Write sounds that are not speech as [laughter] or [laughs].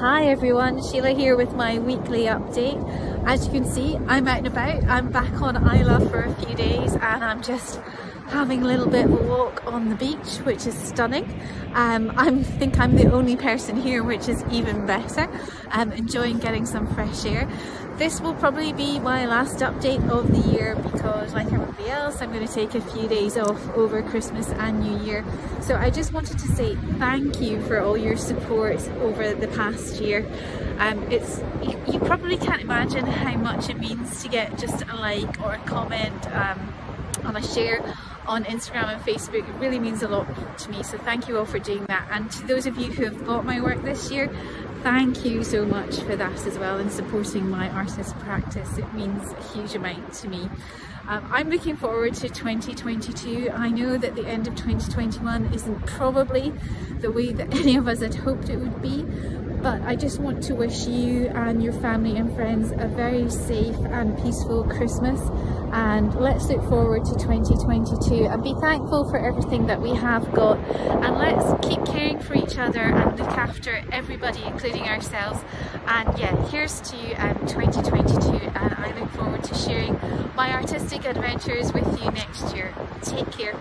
Hi everyone, Sheila here with my weekly update. As you can see, I'm out and about. I'm back on Islay for a few days and I'm just having a little bit of a walk on the beach, which is stunning. Um, I think I'm the only person here, which is even better. I'm enjoying getting some fresh air. This will probably be my last update of the year like everybody else, I'm going to take a few days off over Christmas and New Year. So I just wanted to say thank you for all your support over the past year. Um, it's you, you, probably can't imagine how much it means to get just a like or a comment um, on a share on Instagram and Facebook. It really means a lot to me. So thank you all for doing that. And to those of you who have bought my work this year, thank you so much for that as well and supporting my artist practice. It means a huge amount to me. Um, I'm looking forward to 2022. I know that the end of 2021 isn't probably the way that [laughs] any of us had hoped it would be, but I just want to wish you and your family and friends a very safe and peaceful Christmas and let's look forward to 2022 and be thankful for everything that we have got and let's other and look after everybody including ourselves and yeah here's to um, 2022 and I look forward to sharing my artistic adventures with you next year. Take care.